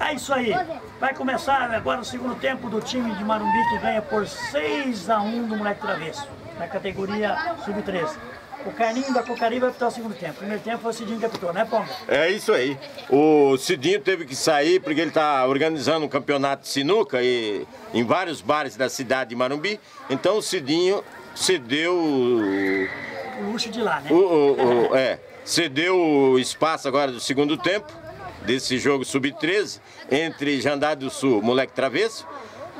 É isso aí. Vai começar agora o segundo tempo do time de Marumbi que ganha por 6 a 1 do Moleque Travesso, na categoria Sub-13. O Carlinho da Cocari vai apitar o segundo tempo. O primeiro tempo foi o Cidinho que apitou, né, Ponga? É isso aí. O Cidinho teve que sair porque ele está organizando um campeonato de sinuca e, em vários bares da cidade de Marumbi. Então o Cidinho cedeu. O luxo de lá, né? O, o, o, é, cedeu o espaço agora do segundo tempo desse jogo sub-13 entre Jandar do Sul, Moleque Travesso,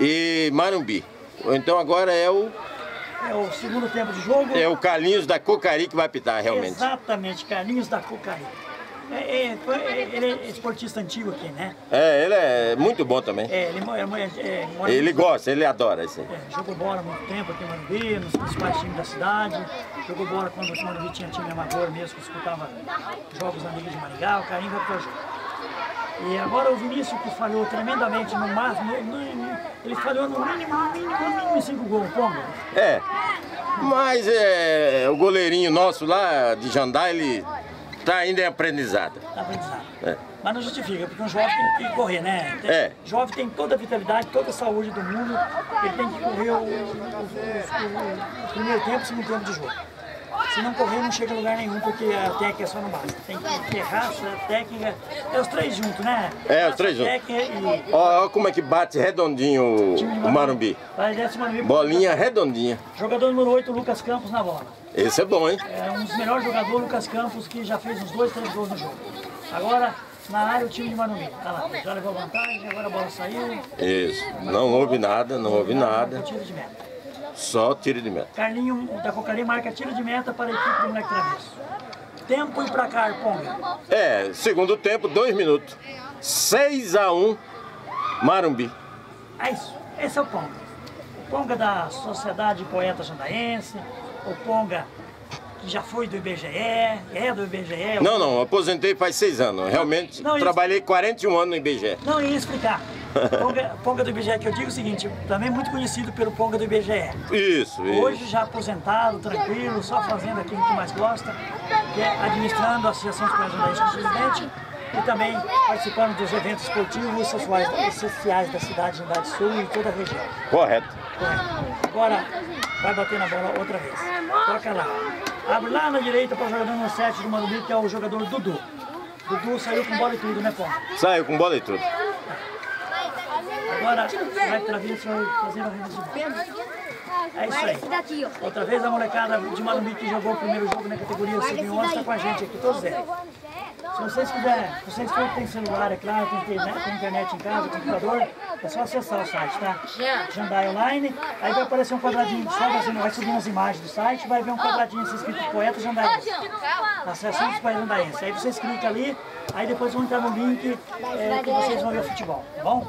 e Marumbi. Então agora é o é o segundo tempo de jogo. É o Carlinhos da Cocari que vai apitar, realmente. Exatamente, Carlinhos da Cocari. É, é, é, ele é esportista antigo aqui, né? É, ele é muito bom também. É, ele, é, é ele gosta, ele adora isso aí. É, jogou bola há muito tempo aqui em Morumbi, nos principais times da cidade. Jogou bola quando o Morumbi tinha time amador mesmo, que disputava jogos da Liga de Maringá. O Carlinhos vai pro jogo. E agora o Vinícius que falhou tremendamente no máximo, ele falhou no mínimo, no mínimo, no mínimo cinco gols, como? É, mas é, o goleirinho nosso lá de Jandai, ele tá ainda em aprendizado. Tá aprendizado. É. Mas não justifica, porque um jovem tem que correr, né? Tem, é. Jovem tem toda a vitalidade, toda a saúde do mundo, ele tem que correr o, o, o, o primeiro tempo e o segundo tempo de jogo. Se não correr, não chega a lugar nenhum, porque a técnica só não basta. Tem que ter raça, técnica. É os três juntos, né? É, os três juntos. E... Olha como é que bate redondinho o Marumbi. Marumbi. Bolinha redondinha. Jogador número 8, Lucas Campos na bola. Esse é bom, hein? É um dos melhores jogadores, Lucas Campos, que já fez uns dois, três gols no jogo. Agora, na área, o time de Marumbi. Tá lá, já levou vantagem, agora a bola saiu. Isso. Não houve nada, não houve nada. Tiro de meta. Só tiro de meta. Carlinho da Cocaria marca tiro de meta para a equipe do Moleque Travesso. Tempo e placar, Ponga. É, segundo tempo, dois minutos. 6 a 1 Marumbi. É isso, esse é o Ponga. O Ponga da Sociedade Poeta Jandaense, o Ponga que já foi do IBGE, é do IBGE. Não, não, aposentei faz seis anos. Realmente, não, trabalhei isso... 41 anos no IBGE. Não, ia explicar. Ponga, Ponga, do IBGE, que eu digo o seguinte, também muito conhecido pelo Ponga do IBGE. Isso, Hoje já aposentado, tranquilo, só fazendo aquilo que mais gosta, que é administrando a Associação de Jornalistas do Presidente e também participando dos eventos esportivos sociais, sociais da cidade de Cidade Sul e toda a região. Correto. Correto. Agora vai bater na bola outra vez. Toca lá. Abre lá na direita para o jogador no 7 do Morumbi, que é o jogador Dudu. Dudu saiu com bola e tudo, né, Pô? Saiu com bola e tudo. Agora vai Travesso vai fazer a revisão. É isso aí. Outra vez a molecada de Marumbi que jogou o primeiro jogo na categoria Sub-11 está com a gente aqui, todos eles. Se vocês quiserem, se vocês forem tem celular, é claro, tem internet, tem internet em casa, computador, é só acessar o site, tá? Jandai Online, aí vai aparecer um quadradinho, só assim, vai subir as imagens do site, vai ver um quadradinho assim, escrito Poeta Jandaiense. Acessando os Poetas Jandaiense. Aí vocês clicam ali, aí depois vão entrar no link é, que vocês vão ver o futebol, tá bom?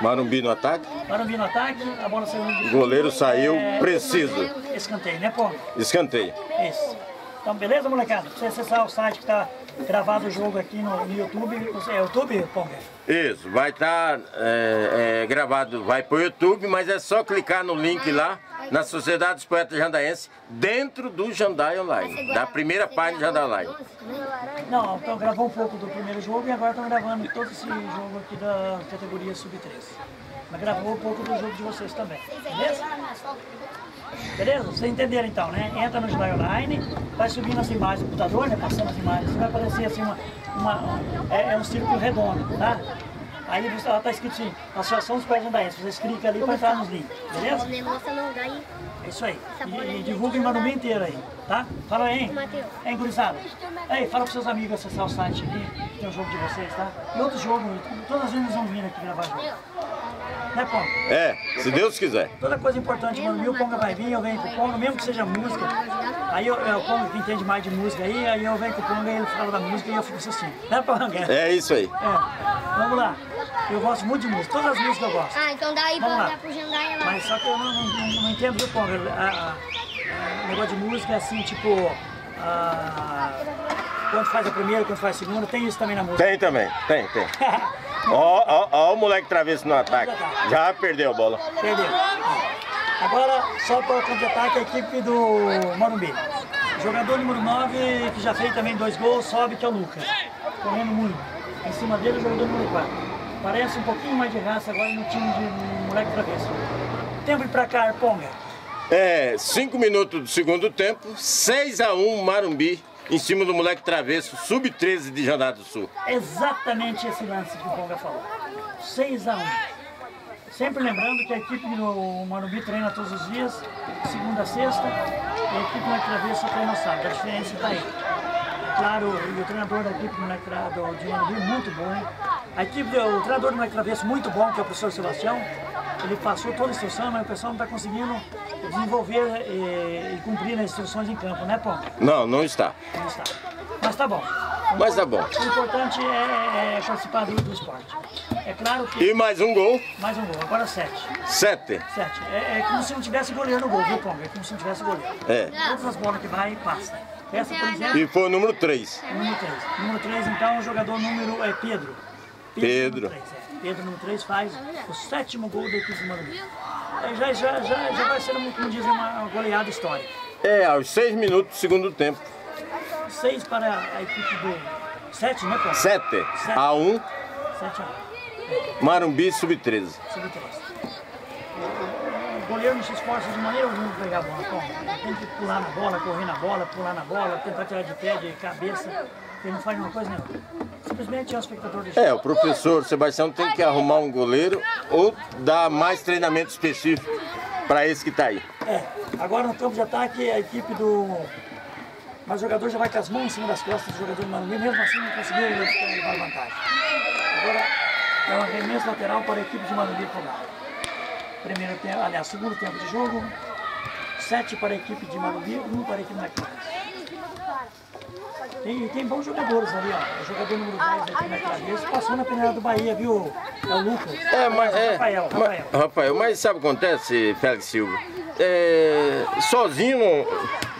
Marumbi no ataque? Marumbi no ataque, a bola saiu. O goleiro saiu é, preciso. Escanteio, né, Pô? Escanteio. Isso. Então, beleza, molecada? Pra você acessar o site que está gravado o jogo aqui no, no YouTube. É YouTube, Ponga? Isso, vai estar tá, é, é, gravado, vai pro YouTube, mas é só clicar no link lá, na Sociedade dos Poetas Jandaenses, dentro do Jandai Online, da primeira página do Jandai Online. Não, então gravou um pouco do primeiro jogo e agora estão gravando todo esse jogo aqui da categoria Sub-3. Mas gravou um pouco do jogo de vocês também, beleza? Beleza? Vocês entenderam então, né? Entra no Jedi Online, vai subindo as imagens do computador, né? Passando as imagens, vai aparecer assim uma. uma é, é, um círculo redondo, tá? Aí ela tá escrito assim, Associação dos Pais Jandaenses. Vocês clicam ali para entrar nos links, beleza? É isso aí. E, e divulga em Marumbi inteiro aí, tá? Fala aí, hein? É, gurizada. Aí, fala pros seus amigos acessar o site aqui, tem o jogo de vocês, tá? E outros jogos, todas as vezes vão vir aqui gravar jogo. Né, Ponga? É, se Deus quiser. Toda coisa importante, mano, o Ponga vai vir, eu venho com o Ponga, mesmo que seja música. Aí eu, eu, o Ponga que entende mais de música aí, aí eu venho com o Ponga e ele fala da música e eu fico assim. Né, Ponga? É isso aí. É. Vamos lá. Eu gosto muito de música, todas as músicas eu gosto. Ah, então daí vamos lá pro Jandaia lá. Mas só que eu não, não, não, não entendo do Ponga. O negócio de música é assim, tipo. A, quando faz a primeira, quando faz a segunda, tem isso também na música? Tem também, tem, tem. Ó, ó, ó o moleque travesso no ataque. Já perdeu a bola. Perdeu. Agora, só para completar com a equipe do Morumbi. Jogador número 9, que já fez também dois gols, sobe, que é o Lucas. Correndo muito. Em cima dele, o jogador número 4. Parece um pouquinho mais de raça agora no time de moleque travesso. Tempo pra cá, Ponga. É, 5 minutos do segundo tempo, 6 a 1 Marumbi em cima do moleque travesso, sub-13 de Jandado do Sul. Exatamente esse lance que o Ponga falou. 6 a 1 Sempre lembrando que a equipe do Marumbi treina todos os dias, segunda a sexta, e a equipe do Travesso treina sábado. A diferença está aí. Claro, e o treinador da equipe do de Marumbi muito bom. A equipe, do- o treinador do Moleque Travesso muito bom, que é o professor Sebastião. Ele passou toda a instrução, mas o pessoal não está conseguindo desenvolver e, e cumprir as instruções em campo, né, Ponga? Não, não está. Não está. Mas tá bom. Mas tá bom. O importante é, é participar do, do esporte. É claro que. E mais um gol, Mais um gol, agora sete. 7. Sete. É, é como se não tivesse goleiro no gol, viu, Ponga? É como se não tivesse goleiro. É. Todas as bolas que vai, passa. Essa, por exemplo, E foi o número 3. número 3. Número 3, então, o jogador número é Pedro. Pedro. Número 3, é. Pedro, número 3, faz o sétimo gol da equipe do Morumbi. É, Já, já, já, já vai ser, como dizem, uma goleada histórica. É, aos 6 minutos do segundo tempo. 6 para a equipe do... 7, né, Ponga? 7 a 1 7 a 1. Marumbi sub-13. Sub 3. O goleiro não se esforça de maneira alguma para pegar a bola. Ele tem que pular na bola, correr na bola, pular na bola, tentar tirar de pé, de cabeça. Ele não faz uma coisa nenhuma. Simplesmente é o espectador deixa. É, o professor Sebastião tem que arrumar um goleiro ou dar mais treinamento específico para esse que está aí. É. Agora no campo de ataque, a equipe do. Mas o jogador já vai com as mãos em cima das costas do jogador do Manumbi, mesmo assim não conseguiu levar vantagem. Agora é um arremesso lateral para a equipe de Manumbi Polar. Primeiro tempo, aliás, segundo tempo de jogo, sete para a equipe de Manumbi, um para a equipe da tem, tem bons jogadores ali, ó. O jogador número 10 da equipe da Clarice passou na peneira do Bahia, viu? É o Lucas. É, mas, é, Rafael, mas- Rafael. Rafael, mas sabe o que acontece, Félix Silva? É, sozinho,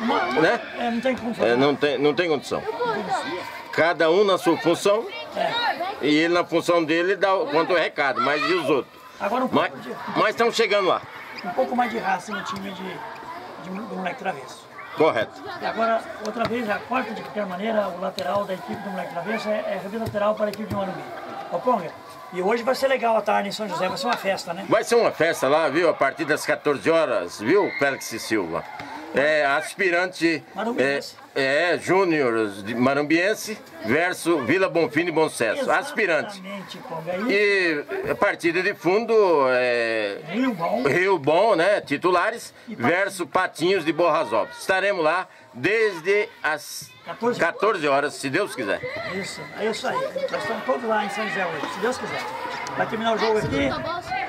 não- né? É, não tem fazer. É, não, tem, não tem condição. Cada um na sua função e ele na função dele dá quanto o recado, mas e os outros? Agora um Mas pouco, de, mas estão chegando lá, um pouco mais de raça no time de, de, do moleque travesso. correto. E agora, outra vez, a quarta de qualquer maneira, o lateral da equipe do moleque travesso é, é lateral para a equipe de Morumbi. Ô Ponga, e hoje vai ser legal a tarde em São José, vai ser uma festa, né? Vai ser uma festa lá, viu? A partir das 14 horas, viu, Félix Silva? É, aspirante é, Marumbiense. É Júnior de Marumbiense versus Vila Bonfim e Bom Sucesso. Aspirante. E a partida de fundo é Rio Bom, Rio Bom, né? Titulares versus Patinhos de Borrasópolis. Estaremos lá desde as 14. 14 horas, se Deus quiser. isso, é isso aí. Nós estamos todos lá em São José hoje, se Deus quiser. Vai terminar o jogo aqui,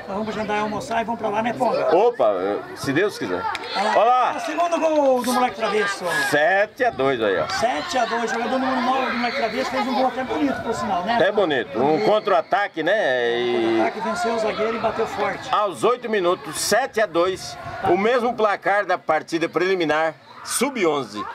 nós vamos jantar e almoçar e vamos pra lá, né, Ponga? Opa, se Deus quiser. Olha lá. lá, Segundo gol do moleque travesso. 7 a 2 aí, ó. 7 a 2 jogador número 9 do moleque travesso fez um gol até bonito, por sinal, né? É bonito. Um contra-ataque, né? E Ataque venceu o zagueiro e bateu forte. aos 8 minutos, 7 a 2 o mesmo placar da partida preliminar, sub-11,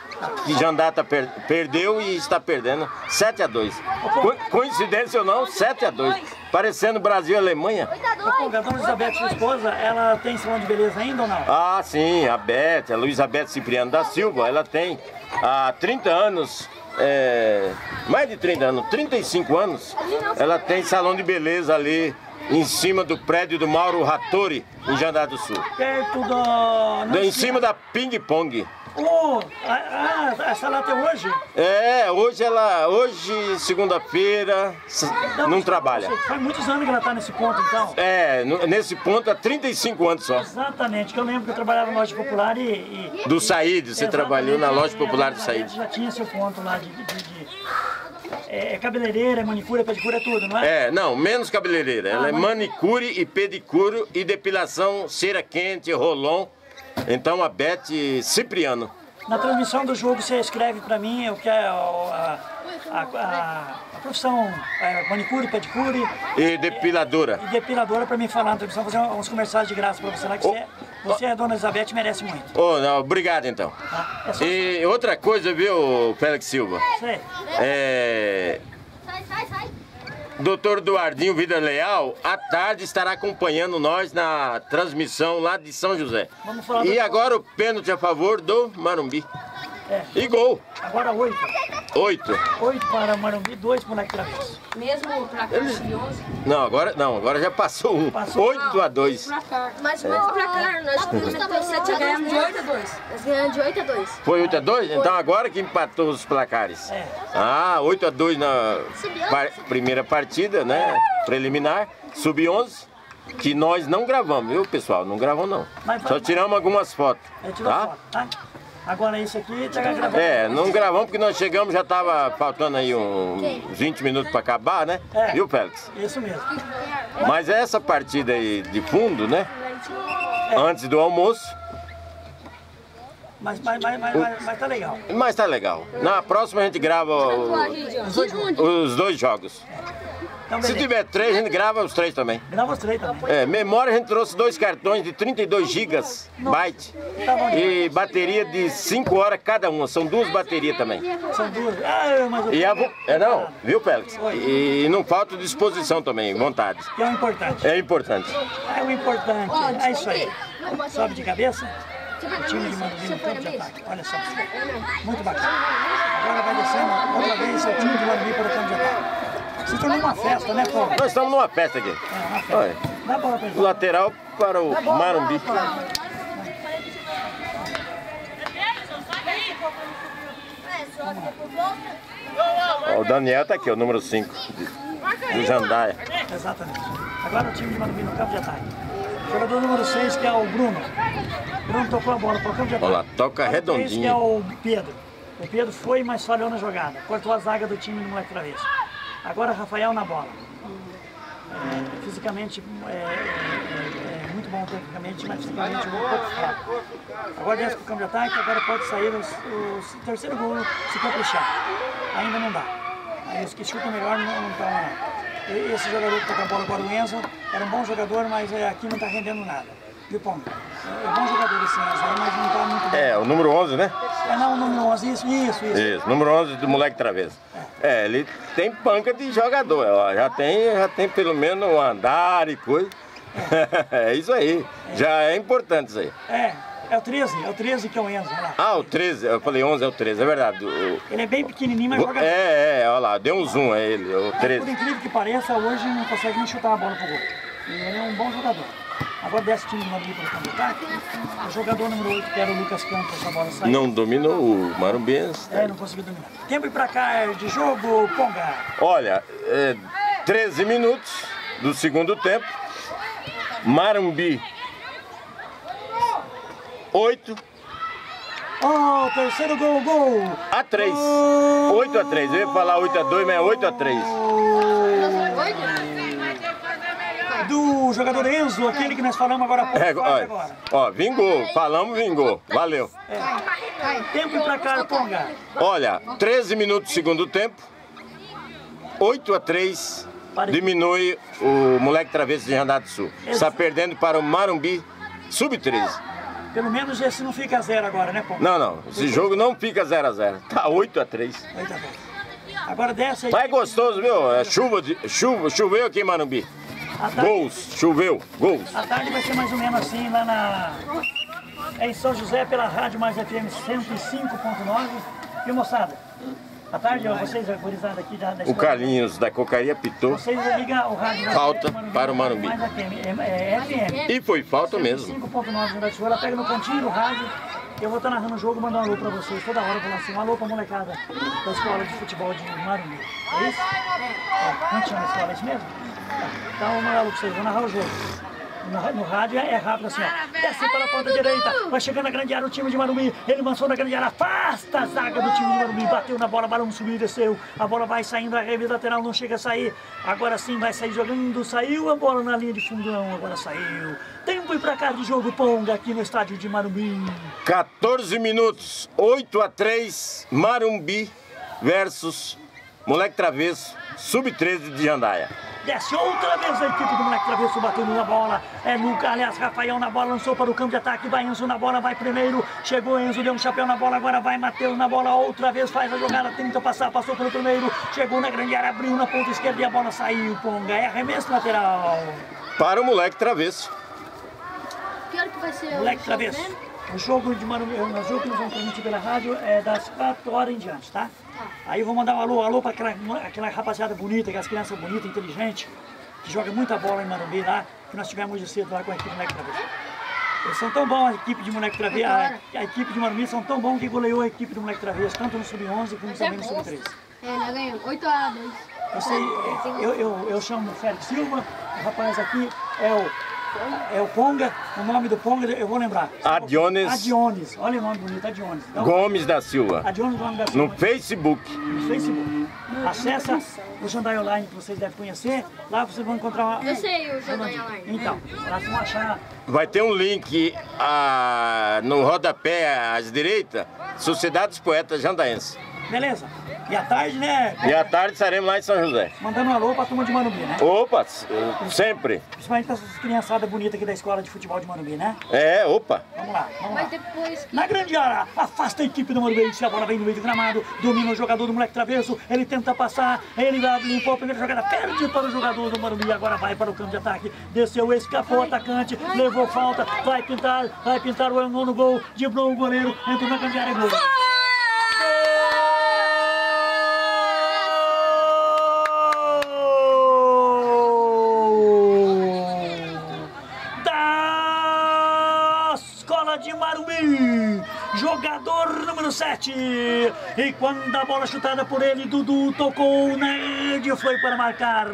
que Jandata per- perdeu e está perdendo 7 a 2 Co- Coincidência ou não, 7 a 2 Parecendo Brasil e Alemanha. Ô, a dona Elizabeth, sua esposa, ela tem salão de beleza ainda ou não? Ah, sim, a Beth, a Luísa Beth Cipriano da Silva, ela tem há 30 anos, é, mais de 30 anos, 35 anos, ela tem salão de beleza ali em cima do prédio do Mauro Rattori, em Jandar do Sul. Perto da... não Em sei- cima da Ping Pong. Ô, ah, ah, essa lá até hoje? É, hoje ela, hoje, segunda-feira, s- não trabalha. Faz muitos anos que ela tá nesse ponto, então. É, nesse ponto há 35 anos só. Exatamente, que eu lembro que eu trabalhava na loja popular e... e Do Saíde, você trabalhou na loja popular do Saíde. Saíde. Já tinha seu ponto lá de... de, de- é, é cabeleireira, é manicure, é pedicure, é tudo, não é? É, não, menos cabeleireira. Ela é manicure e pedicure e depilação, cera quente, rolon. Então a Beth Cipriano. Na transmissão do jogo você escreve pra mim o que é a, a, a- a profissão é, manicure, pedicure E depiladora. e depiladora pra mim falar na transmissão, fazer uns comerciais de graça pra você lá, que você, é- você é a dona Elizabeth merece muito. Oh, não, obrigado então. Tá? É E outra coisa, viu, Félix Silva? você. É. Sai, sai, sai. Doutor Eduardinho Vida Leal, à tarde estará acompanhando nós na transmissão lá de São José. Vamos falar E do- agora o pênalti a favor do Marumbi. É. E gol. Agora oito. Oito. Oito para Marumbi, dois para Travesso. Mesmo placar sub-11? Não, agora não, agora já passou um. Passou. 8 a 2. Placar. Mas O placar, nós meteu 7 ganhamos de 8 a 2. Nós ganhamos de 8 a 2. Foi 8 a 2? Então agora que empatou os placares. É. Ah, 8 a 2 na par- primeira partida, né? Preliminar, sub-11, que nós não gravamos, viu, pessoal? Não gravamos não. Mas- Só tiramos algumas fotos, É, tá? foto, tá? Agora esse aqui tá gravando. É, não gravamos porque nós chegamos, já tava faltando aí uns 20 minutos para acabar, né? É. Viu, Félix? Isso mesmo. Mas essa partida aí de fundo, né? Antes do almoço, Mas, mas, mas, mas, mas, tá legal. mas tá legal. Na próxima a gente grava o- os dois jogos. Então, Se tiver três, a gente grava os três também. Grava os três também. É, memória a gente trouxe dois cartões de 32 gigas byte Tá bom. e bateria de 5 horas cada uma. São duas baterias também. São duas. Ah, mas eu E a, é não, viu, Félix? E não falta disposição também, vontade. Que é o importante. É importante. É o importante. É isso aí. Sobe de cabeça. O time de no campo de ataque. Olha só. Muito bacana. Agora vai descendo outra vez o time de Mandubi para o campo de ataque. Se tornou uma festa, né, Paulo? Nós estamos numa festa aqui. É uma festa. Olha, Dá bola pra ele. o lateral para o Marumbi. Ó, o Daniel tá aqui, o número 5 do Jandaia. Exatamente. Agora o time de Mandubi no campo de ataque. Jogador número 6, que é o Bruno. Bruno tocou a bola para o campo de ataque. Olha lá, toca redondinho. que é o Pedro. O Pedro foi, mas falhou na jogada. Cortou a zaga do time do moleque travesso. Agora Rafael na bola. É, fisicamente é, é, é, é muito bom tecnicamente, mas fisicamente um pouco fraco. Agora desce para o campo de ataque, agora pode sair os terceiro gol se caprichar. Ainda não dá. Aí os que chutam melhor não estão lá. E- Esse jogador que com a bola agora, o Enzo, era um bom jogador, mas é, aqui não está rendendo nada. Paulo? É, é bom jogador esse Enzo aí, mas não está muito bem. É, o número 11, né? É, não, o número 11, isso, isso, isso. Isso, número 11 do moleque travesso. É, ele tem panca de jogador, ó, já tem, já tem pelo menos um andar e coisa. É isso aí, já é importante isso aí. É, é o 13, é o 13 que é o Enzo, olha lá. Ah, o 13, eu falei 11 é o 13, é verdade. O- Ele é bem pequenininho, mas o- joga bem. é, é, olha lá, deu um zoom a ele, o Por 13. incrível que pareça, hoje não consegue nem chutar a bola pro gol. E ele é um bom jogador. Agora desce o time do Madrid para o de ataque. O jogador número 8, que era o Lucas Campos, a bola saiu. Não dominou o Marumbense. É, não conseguiu dominar. Tempo e placar de jogo, Ponga. Olha, é, 13 minutos do segundo tempo. Marumbi 8 Oh, terceiro gol, gol. a 3. 8 a 3. Eu ia falar 8 a 2, mas é 8 a 3. Do jogador Enzo, aquele que nós falamos agora há pouco. É, agora. ó, vingou. Falamos, vingou. Valeu. Tempo e placar, Ponga. Olha, 13 minutos do segundo tempo. 8 a 3. Diminui o moleque travesso de do Sul. Está perdendo para o Marumbi sub-13. Pelo menos esse não fica zero agora, né, Ponga? Não, não. Esse jogo não fica 0 a 0. Tá 8 a 3. Aí tá bom. Agora desce aí. Mas é gostoso, viu? É chuva, de, chuva, choveu aqui em Marumbi. A tarde, Gols, choveu, gols. a tarde vai ser mais ou menos assim lá na. É em São José pela Rádio Mais FM 105.9. E moçada, à tarde, ó, vocês, gurizada aqui da, da O Carlinhos da Cocaria pitou Vocês ligam o rádio da Falta Marumbi, para o Marumbi. Mais FM, é, é FM. e foi falta mesmo. 5.9 no Sul, ela pega no cantinho do rádio. Eu vou estar narrando o jogo, mandar um alô pra vocês. Toda hora lá assim, um alô pra molecada da escola de futebol de Marumbi. É isso? É. Como chama a escola? É isso mesmo? Tá. Então um alô pra vocês, vou narrar o jogo. No, no rádio é, é rápido assim, ó. Desce para a ponta direita, vai chegando na grande área o time de Marumbi. Ele lançou na grande área, afasta a zaga do time de Marumbi. Bateu na bola, balão subiu e desceu. A bola vai saindo, a revista lateral não chega a sair. Agora sim vai sair jogando, saiu a bola na linha de fundão, agora saiu. Tempo e pra cá de jogo, Ponga, aqui no estádio de Marumbi. 14 minutos, 8 a 3, Marumbi versus Moleque Travesso, sub-13 de Jandaia. Desce outra vez a equipe do moleque travesso batendo na bola. É Luca, aliás, Rafael na bola, lançou para o campo de ataque. Vai Enzo na bola, vai primeiro. Chegou Enzo, deu um chapéu na bola. Agora vai Matheus na bola, outra vez faz a jogada, tenta passar, passou pelo primeiro. Chegou na grande área, abriu na ponta esquerda e a bola saiu. Ponga, é arremesso lateral. Para o Moleque Travesso. Que hora que vai ser Moleque o jogo travesso. O jogo de Marumbi, o jogo que nós vamos transmitir pela rádio é das 4 horas em diante, tá? Aí eu vou mandar um alô, alô para aquela, aquela rapaziada bonita, aquelas crianças bonitas, inteligentes, que joga muita bola em Marumbi lá, que nós tivemos hoje cedo lá com a equipe Moleque Travesso. Eles são tão bons, a equipe de Moleque Travesso, a, a equipe de Marumbi são tão bons que goleou a equipe do Moleque Travesso, tanto no Sub-11 como também no Sub-13. É, nós ganhamos 8 a 2. Eu sei, é, eu, eu, eu chamo Félix Silva, o rapaz aqui é o, é o Ponga, o nome do Ponga eu vou lembrar. Adiones. Adiones, olha o nome bonito, Adiones. Então, Gomes da Silva. Adiones, nome da No Silva, Facebook. no Facebook. Acessa o Jandai Online que vocês devem conhecer, lá vocês vão encontrar uma... Eu sei o Jandai Online. Então, lá vocês vão achar Vai ter um link ah, no rodapé à direita, Sociedade dos Poetas Jandaenses. Beleza? E à tarde, né? E à tarde estaremos lá em São José. Mandando um alô pra turma de Manumbi, né? Opa, sempre. Principalmente essas criançadas bonitas aqui da escola de futebol de Manumbi, né? É, opa. Vamos lá, vamos lá. Mas depois Na grande área, afasta a equipe do Manumbi, se a bola vem no meio do gramado, domina o jogador do moleque travesso, ele tenta passar, ele vai limpou a primeira jogada, perde para o jogador do Manumbi, agora vai para o campo de ataque, desceu, escapou o atacante, levou falta, vai pintar, vai pintar o nono gol, driblou o goleiro, entrou na grande área, gol. da Escola de Marumbi, jogador número 7. E quando a bola chutada por ele, Dudu tocou na rede, foi para marcar.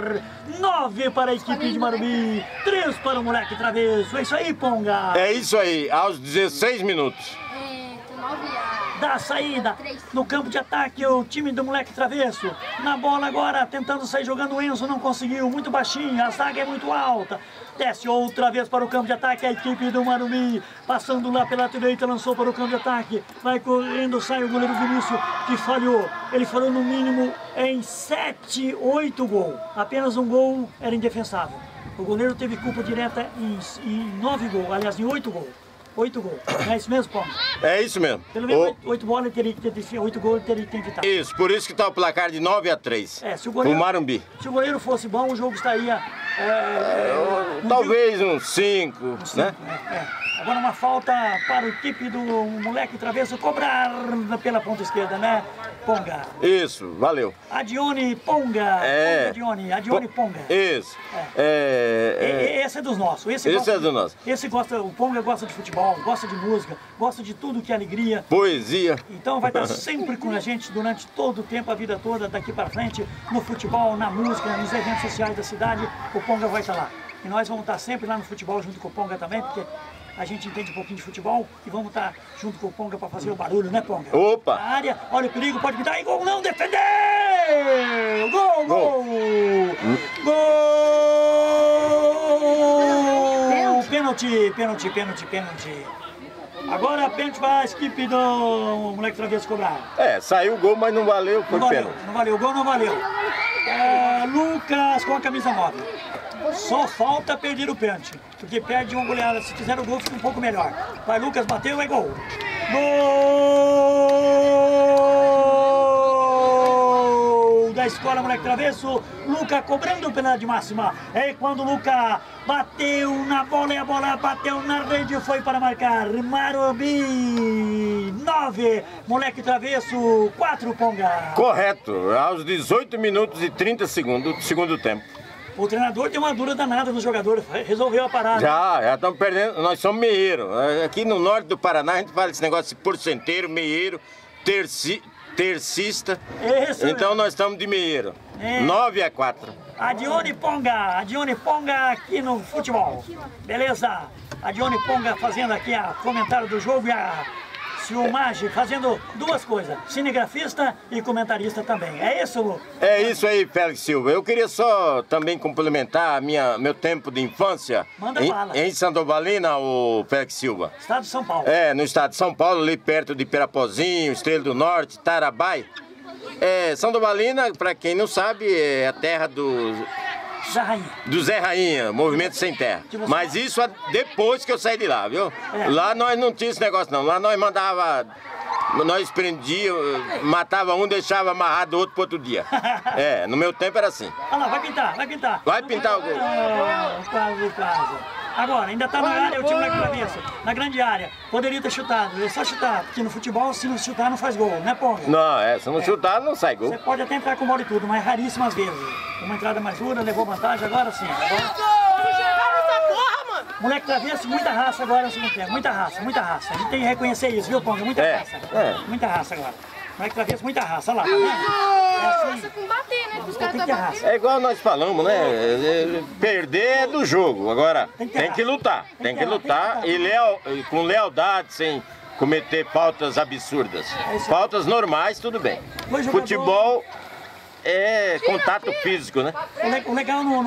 9 para a equipe de Marumbi, 3 para o moleque travesso. É isso aí, Ponga. É isso aí, aos 16 minutos. é, tem 9 a da saída. No campo de ataque o time do moleque travesso. Na bola agora tentando sair jogando. O Enzo não conseguiu. Muito baixinho. A zaga é muito alta. Desce outra vez para o campo de ataque. A equipe do Marumbi passando lá pela direita lançou para o campo de ataque. Vai correndo sai o goleiro Vinícius que falhou. Ele falhou no mínimo em 7 8 gols apenas um gol era indefensável. O goleiro teve culpa direta em, em 9 gols aliás em 8 gols 8 gols. Não é isso mesmo, Paulo? É isso mesmo. Pelo menos O- oito- oito bolas teria que ter definido, oito gols teria que ter evitado. Isso, por isso que está o placar de 9 a 3. É, se o O goleiro, Marumbi. se o goleiro fosse bom, o jogo estaria. É, é, um Talvez uns 5, cinco, né? é, é. Agora uma falta para a equipe do moleque travesso cobrar pela ponta esquerda, né? Ponga. Isso, valeu. Adione Ponga. É. Ponga Adione, Adione Ponga. Isso. E- É, e- Esse é dos nossos. Esse, Esse gosta é do nosso. Esse gosta, o Ponga gosta de futebol, gosta de música, gosta de tudo que é alegria. poesia. Então vai estar sempre com a gente durante todo o tempo, a vida toda, daqui para frente, no futebol, na música, nos eventos sociais da cidade, o Ponga vai estar lá. E nós vamos estar sempre lá no futebol junto com o Ponga também, porque a gente entende um pouquinho de futebol e vamos estar junto com o Ponga para fazer o barulho, né, Ponga? Opa! Na área, olha o perigo, pode pintar e gol não, defendeu! Gol, gol! Gol! Pênalti, pênalti, pênalti, pênalti. Agora a pênalti para a equipe do moleque travesso cobrar. É, saiu o gol, mas não valeu, foi Não valeu, pênalti. não valeu, o gol não valeu. É, Lucas com a camisa 9. Só falta perder o pênalti, porque perde uma goleada. Se fizer o gol, fica um pouco melhor. Vai, Lucas, bateu, é gol. Gol da escola Moleque Travesso. Luca cobrando o penalti de máxima. É quando o Luca bateu na bola e a bola bateu na rede e foi para marcar. Marobi 9, Moleque Travesso 4, Ponga. Correto, aos 18 minutos e 30 segundos do segundo tempo. O treinador deu uma dura danada no jogador, resolveu a parada. Já, já estamos perdendo, nós somos meieiro. Aqui no norte do Paraná a gente fala esse negócio de porcenteiro, meieiro, terci, tercista. Isso Então nós estamos de meieiro. É. 9 a 4. A Dione Ponga, a Dione Ponga aqui no futebol. Beleza? A Dione Ponga fazendo aqui a comentário do jogo e a filmagem, fazendo duas coisas, cinegrafista e comentarista também. É isso, Lu? É isso aí, Félix Silva. Eu queria só também complementar minha, meu tempo de infância Manda em, bala. em Sandovalina, o Félix Silva. Estado de São Paulo. É, no estado de São Paulo, ali perto de Pirapozinho, Estrela do Norte, Tarabai. É, Sandovalina, para quem não sabe, é a terra do, Da Rainha. do Zé Rainha, Movimento Sem Terra. Mas isso depois que eu saí de lá, viu? É. Lá nós não tinha esse negócio não. Lá nós mandava. Nós prendia, matava um, deixava amarrado o outro pro outro dia. É, no meu tempo era assim. Olha lá, vai pintar, vai pintar. Vai pintar o gol. Ah, quase, quase. Agora, ainda tá na área, o time na cabeça, na grande área. Poderia ter chutado, ele só chutar, porque no futebol, se não chutar, não faz gol, né, Ponga? Não, é, se não chutar, não sai gol. Você pode até entrar com bola e tudo, mas raríssimas vezes. Uma entrada mais dura, levou vantagem, agora sim. Agora... Moleque travesso, muita raça agora no segundo tempo, muita raça, muita raça. A gente tem que reconhecer isso, viu, Ponga? Muita É, raça. é. Muita raça agora. Moleque travesso, muita raça, olha lá, tá vendo? É assim. Você com bater, né? Os caras tá. É igual nós falamos, né? É, Perder é do jogo. Agora, Tem que tem que lutar. Tem que lutar e leal, com lealdade, sem cometer faltas absurdas. É aí. Faltas normais, tudo bem. Futebol é contato físico, né? O le- O legal no,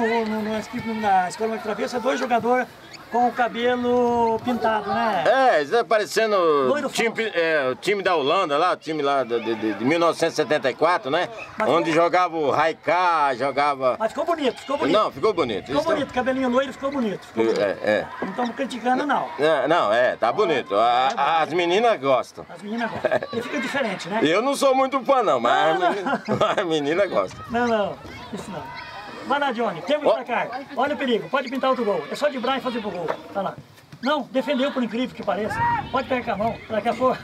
na escola de travessa é dois jogadores com o cabelo pintado, né? É, isso é parecendo o time, é, time da Holanda lá, o time lá de, de, de 1974, né? Mas- Onde jogava o Raiká, jogava... Mas ficou bonito, ficou bonito. Não, ficou bonito. Ficou Isso bonito, cabelinho loiro ficou bonito. Ficou bonito. É, é. Não estamos criticando, não. Não, não, é, tá bonito. A- a- as meninas gostam. As meninas gostam. Ele fica diferente, né? Eu não sou muito fã, não, mas Não, não. menina, a menina gosta. Não, não, isso não. Vai lá, Johnny, Ó. pra cá. Olha o perigo, pode pintar outro gol. É só driblar e fazer pro gol. Tá lá. Não, defendeu por incrível que pareça. Pode pegar com a mão, daqui a pouco.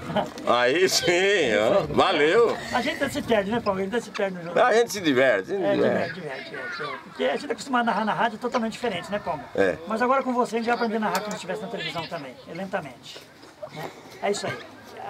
Aí sim, ó, valeu. A gente se perde, né, Paulo? A gente se perde no jogo. A gente se diverte, se É, diverte, diverte. diverte, diverte. é. Porque a gente é acostumado a narrar na rádio totalmente diferente, né, Paulo? É. Mas agora com você a gente vai aprender a narrar como se estivesse na televisão também, é lentamente. né? É isso aí.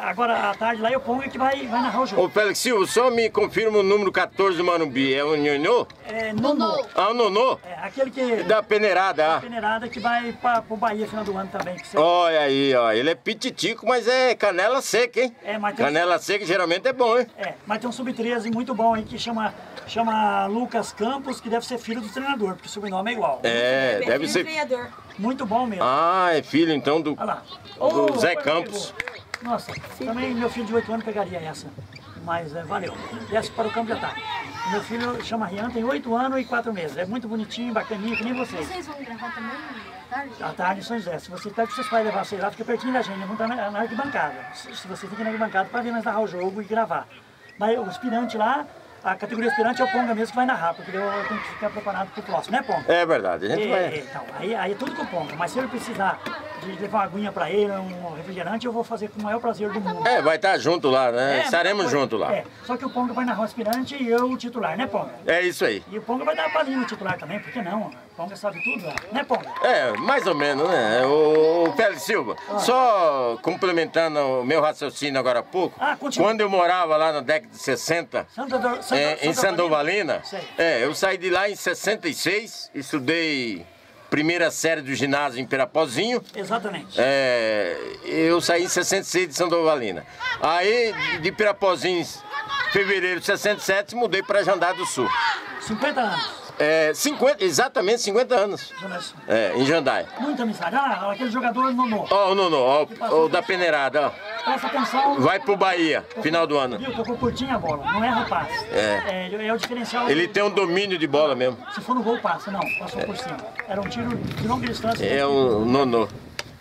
Agora à tarde lá eu pongo que vai, vai narrar o jogo. Ô Félix Silva, só me confirma o número 14 do Manumbi. É o Nhonhô? É Nono. Ah, o Nonô? É aquele que. Da peneirada, ah. peneirada que vai para o Bahia final do ano também. Que você... Olha aí, ó. Ele é pititico, mas é canela seca, hein? É, mas tem- Canela seca geralmente é bom, hein? É, mas tem um sub-13 muito bom aí que chama, chama Lucas Campos, que deve ser filho do treinador, porque o sobrenome é igual. É, deve ser. Treinador. Muito bom mesmo. Ah, é filho então do. Olha lá. Do Ô, Zé Campos. pegou. Nossa, também meu filho de 8 anos pegaria essa. Mas é, valeu. Desce para o campo de ataque. Meu filho chama Rian, tem 8 anos e 4 meses. É muito bonitinho, bacaninho, que nem vocês. Vocês vão gravar também à tarde? À tarde em São José. Se você para seus pais levar vocês lá, fica pertinho da gente, não tá na, na arquibancada. Se, se você fica na arquibancada para ver nós narrar o jogo e gravar. Mas o aspirante lá, a categoria aspirante é o Ponga mesmo que vai narrar, porque eu, eu tenho que ficar preparado para o próximo, né, Ponga? É verdade, a gente É, vai. então, aí, aí é tudo com o Ponga. Mas se ele precisar de levar uma aguinha para ele, um refrigerante, eu vou fazer com o maior prazer do mundo. É, vai estar junto lá, né? É, Estaremos juntos lá. É, só que o Ponga vai narrar o aspirante e eu o titular, né, Ponga? É isso aí. E o Ponga vai dar a palhinha no titular também, por que não? O Ponga sabe tudo, né, Ponga? É, mais ou menos, né? O, o Félix Silva, só complementando o meu raciocínio agora há pouco, Ah, quando eu morava lá na década de 60, Santa, Santa, é, em Sandovalina, é, eu saí de lá em 66, estudei primeira série do ginásio em Pirapozinho, Exatamente. é, eu saí em 66 de Sandovalina. Aí, de- de Pirapozinho, em fevereiro de 67, mudei para Jandar do Sul. 50 anos. É, 50, exatamente 50 anos, é, em Jandai. Muita amizade. Ah, aquele jogador Nonô. Ó, o Nono, ó, o- o da peneirada, ó. Presta atenção. Vai pro Bahia, final do ano. Viu? Tocou curtinho a bola. Não é rapaz. É. É, é o diferencial. Ele tem um domínio de bola mesmo. Se for no gol, passa. Não, passou por cima. Era um tiro de longa distância. É o Nono.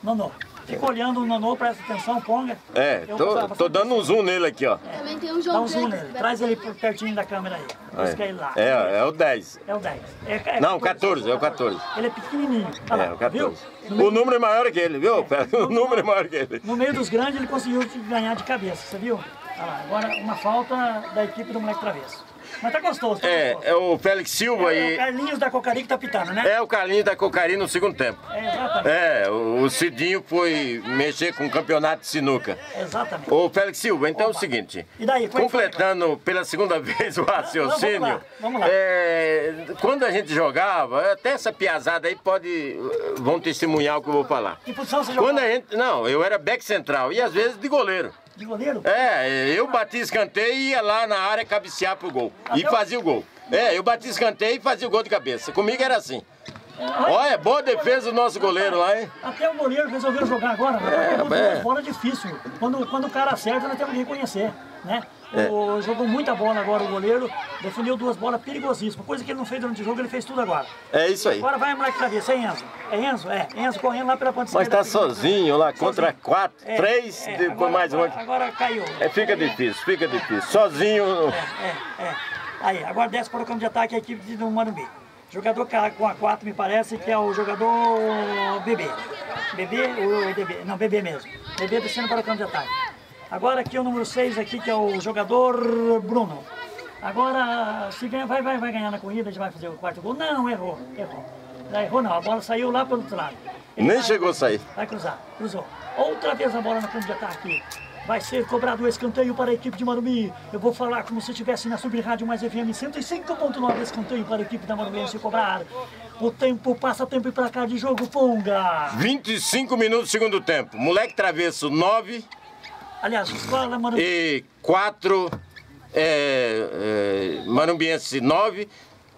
Nonô. Fica olhando o Nonô, presta atenção, ponga. É, Eu tô, tô dando um zoom nele aqui, ó. Também tem um Dá jogo um zoom nele. Traz ele por pertinho da câmera aí. Busca ele lá. É, é o 10. É o 10. É, é Não, 14, é o 14. Ele é pequenininho. Olha É, lá, o 14. Viu? No O número é maior que ele, viu? O número é maior que ele. no meio dos grandes ele conseguiu ganhar de cabeça, você viu? Olha lá, agora uma falta da equipe do moleque travesso. Mas tá gostoso, tá É, gostoso. é o Félix Silva É o e Carlinhos da Cocari que tá pitando, né? é o Carlinhos da Cocaria no segundo tempo. É, exatamente. É, o o Cidinho foi mexer com o campeonato de sinuca. Exatamente. Ô, Félix Silva, então é o seguinte. E daí, é que foi completando pela segunda vez o raciocínio. Vamos lá, vamos lá. é, quando a gente jogava, até essa piazada aí pode. vão testemunhar o que eu vou falar. Que posição você jogou? Quando a gente. Não, eu era back central e às vezes de goleiro. De goleiro? É, eu batia escanteio e ia lá na área cabecear pro gol. E Até o- fazia o gol. É, eu batia escanteio e fazia o gol de cabeça. Comigo era assim. Olha, boa defesa do nosso goleiro lá, hein? Até o goleiro resolveu jogar agora, mas É, é. duas bolas difícil. Quando, quando o cara acerta, nós temos que reconhecer, né? É. O, jogou muita bola agora o goleiro, defendeu duas bolas perigosíssimas, coisa que ele não fez durante o jogo, ele fez tudo agora. É isso aí. Agora vai moleque cabeça, é Enzo? É Enzo? É, Enzo correndo lá pela ponta Mas tá sozinho lá contra Sozinho. quatro, É, três, é, depois agora- mais um agora, agora caiu. É, fica difícil, fica difícil. Sozinho. É, é. Aí, agora desce para o campo de ataque a equipe do Morumbi. Jogador com a 4 me parece que é o jogador BB. BB ou DB? Não, BB mesmo. BB descendo para o campo de ataque. Agora aqui o número 6 aqui, que é o jogador Bruno. Agora, se ganha, vai, vai, vai ganhar na corrida, a gente vai fazer o quarto gol. Não, errou, errou. Já errou não, a bola saiu lá pelo outro lado. Ele Nem vai, chegou a sair. Vai cruzar, cruzou. Outra vez a bola no campo de ataque. Vai ser cobrado o escanteio para a equipe de Marumbi. Eu vou falar como se estivesse na Sub Rádio Mais FM 105.9 escanteio para a equipe da Marumbi se cobrar. O tempo passa tempo e para cá de jogo, Ponga. 25 minutos segundo tempo. Moleque Travesso 9. Aliás, escola Marumbi. E 4 é, é, Marumbiense 9.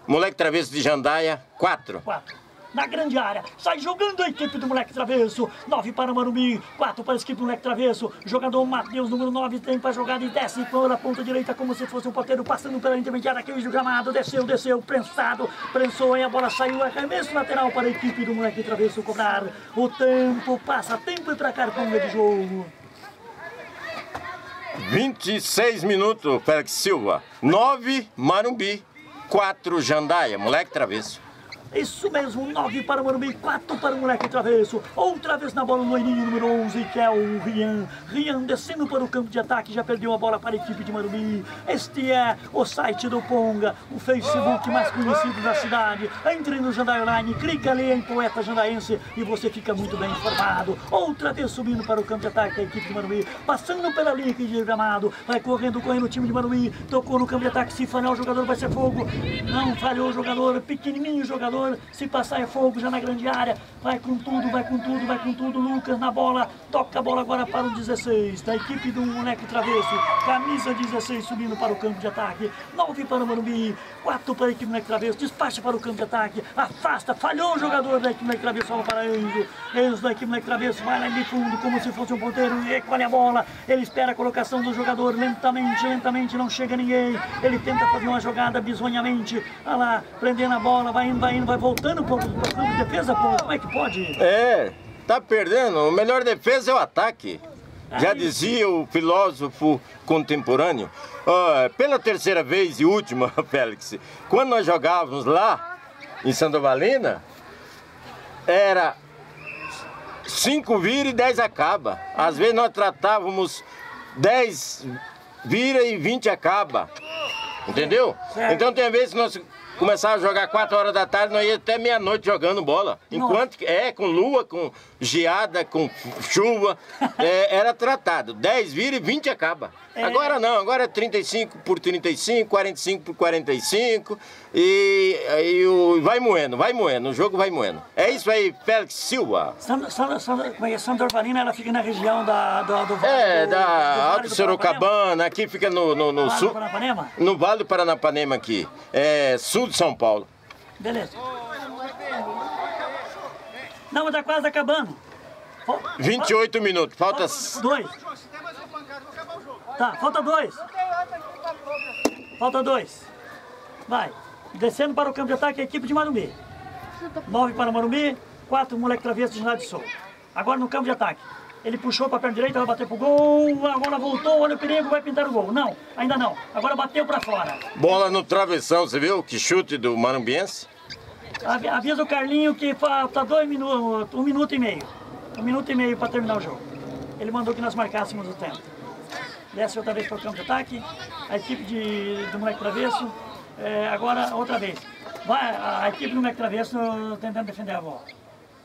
Moleque Travesso de Jandaia 4. 4 na grande área. Sai jogando a equipe do moleque travesso. 9 para o Marumbi, 4 para a equipe do moleque travesso. Jogador Matheus, número 9, tem para jogada e desce pela ponta direita como se fosse um porteiro passando pela intermediária aqui do gramado. Desceu, desceu, prensado, prensou e a bola saiu. Arremesso lateral para a equipe do moleque travesso cobrar. O tempo passa, tempo e para Carconga de jogo. 26 minutos, Félix Silva. 9, Marumbi. 4, Jandaia, moleque travesso. Isso mesmo, 9 para o Morumbi, 4 para o moleque travesso. Outra vez na bola o loirinho número 11, que é o Rian. Rian descendo para o campo de ataque, já perdeu a bola para a equipe de Morumbi. Este é o site do Ponga, o Facebook mais conhecido da cidade. Entre no Jandai Online, clica ali em Poeta Jandaense e você fica muito bem informado. Outra vez subindo para o campo de ataque a equipe de Morumbi, passando pela linha de gramado, vai correndo, correndo o time de Morumbi, tocou no campo de ataque, se falhar o jogador vai ser fogo. Não falhou o jogador, pequenininho jogador se passar é fogo já na grande área, vai com tudo, vai com tudo, vai com tudo, Lucas na bola, toca a bola agora para o 16, da equipe do moleque travesso, camisa 16 subindo para o campo de ataque, 9 para o Morumbi, 4 para a equipe do moleque travesso, despacha para o campo de ataque, afasta, falhou o jogador da equipe do moleque travesso, só para Enzo, Enzo da equipe do moleque travesso, vai lá de fundo como se fosse um ponteiro, e recolhe a bola, ele espera a colocação do jogador, lentamente, lentamente, não chega ninguém, ele tenta fazer uma jogada bizonhamente, olha lá, prendendo a bola, vai indo, vai indo, vai voltando para o defesa, pô, como é que pode? É, tá perdendo. O melhor defesa é o ataque. Já dizia o filósofo contemporâneo. Uh, pela terceira vez e última, Félix, quando nós jogávamos lá em Sandovalina, era cinco vira e dez acaba. Às vezes nós tratávamos dez vira e vinte acaba. Entendeu? Então tem vezes que nós Começava a jogar 4 horas da tarde, nós ia até meia-noite jogando bola. Enquanto que, é, com lua, com geada, com chuva, é, era tratado. 10 vira e 20 acaba. É. Agora não, agora é 35 por 35, 45 por 45 e, e o, vai moendo, vai moendo, o jogo vai moendo. É isso aí, Félix Silva. Sandra, Sandra, Sandra, é Urbanina, ela fica na região da, do, do Vale É, do, da do vale Alto Sorocabana, aqui fica no, no, no vale sul. Paranapanema? No Vale do Paranapanema aqui, é sul de São Paulo. Beleza. Não, mas tá quase acabando. 28 minutos, falta... Dois. Tá, falta dois. Falta dois. Vai. Descendo para o campo de ataque a equipe de Marumbi. Nove para Marumbi, quatro moleque travesso de lado de sol. Agora no campo de ataque. Ele puxou para a perna direita, vai bater pro gol. Agora voltou, olha o perigo, vai pintar o gol. Não, ainda não. Agora bateu para fora. Bola no travessão, você viu? Que chute do Marumbiense. Avisa o Carlinho que falta dois minutos, um minuto e meio. Um minuto e meio para terminar o jogo. Ele mandou que nós marcássemos o tempo desce outra vez para o campo de ataque, a equipe de, do moleque travesso, é, agora outra vez. Vai a, equipe do moleque travesso tentando defender a bola.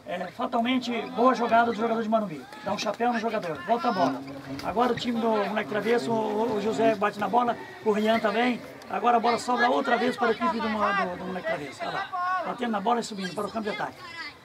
É, fatalmente, boa jogada do jogador de Manumbi. Dá um chapéu no jogador, volta a bola. Agora o time do moleque travesso, o, o José bate na bola, o Rian também. Agora a bola sobra outra vez para a equipe do, do, do moleque travesso. Olha lá, batendo na bola e subindo para o campo de ataque.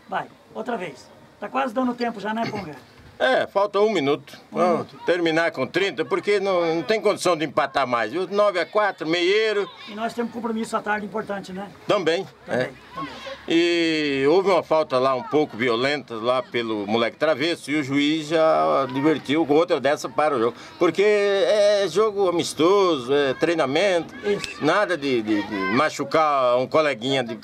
Vai, outra vez. Tá quase dando tempo já, né, Ponga? É, falta um minuto. Um Vamos minuto. terminar com 30, porque não, não tem condição de empatar mais. 9 a 4, meieiro. E nós temos compromisso à tarde importante, né? Também. Também, é. também. E houve uma falta lá um pouco violenta lá pelo moleque travesso e o juiz já divertiu com outra dessa para o jogo. Porque é jogo amistoso, é treinamento, nada de, de, de machucar um coleguinha de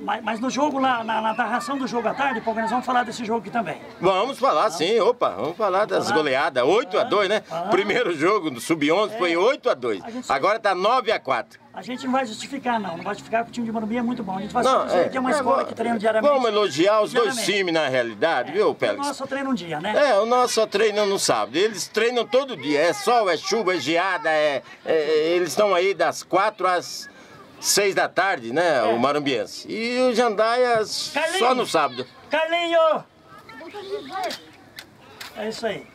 Mas, mas, no jogo, lá, na, na narração do jogo à tarde, nós vamos falar desse jogo aqui também. Vamos falar, sim, opa, vamos falar das falar. goleadas. 8 a 2 né? Ah. Primeiro jogo do Sub-11 é. foi 8 a 2 Agora tá 9 a 4 A gente não vai justificar, não. Não vai justificar que o time de Morumbi é muito bom. A gente vai não, dizer é, que é uma é, escola é, que treina diariamente. Vamos elogiar os dois times, na realidade, viu, Pélix? O nosso treina um dia, né? É, o nosso só treina no sábado. Eles treinam todo dia. É sol, é chuva, é geada, é, eles estão aí das 4 às seis da tarde, né? É. O Marumbiense. E o Jandaias só no sábado. Carlinho! É isso aí.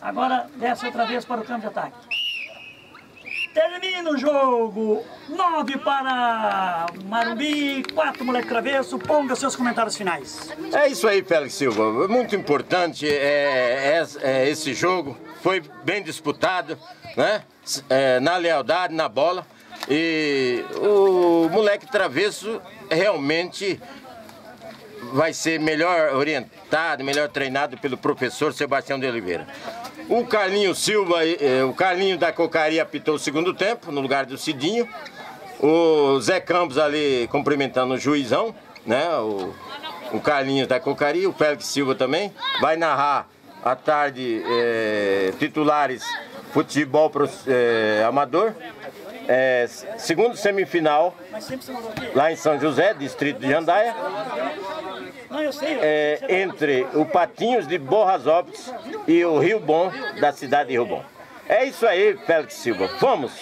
Agora desce outra vez para o campo de ataque. Termina o jogo. Nove para Marumbi, quatro moleque travesso. Ponga seus comentários finais. É isso aí, Félix Silva. Muito importante é, é, é esse jogo. Foi bem disputado, né? É, na lealdade, na bola. E o moleque travesso realmente vai ser melhor orientado, melhor treinado pelo professor Sebastião de Oliveira. O Carlinho Silva, eh, o Carlinho da Cocaria apitou o segundo tempo, no lugar do Cidinho. O Zé Campos ali cumprimentando o juizão, né? O, o Carlinho da Cocaria, o Félix Silva também. Vai narrar à tarde eh, titulares futebol eh, amador é, segundo semifinal, lá em São José, distrito de Jandaia, é, entre o Patinhos de Borrasópolis e o Rio Bom, da cidade de Rio Bom. É isso aí, Félix Silva. Vamos!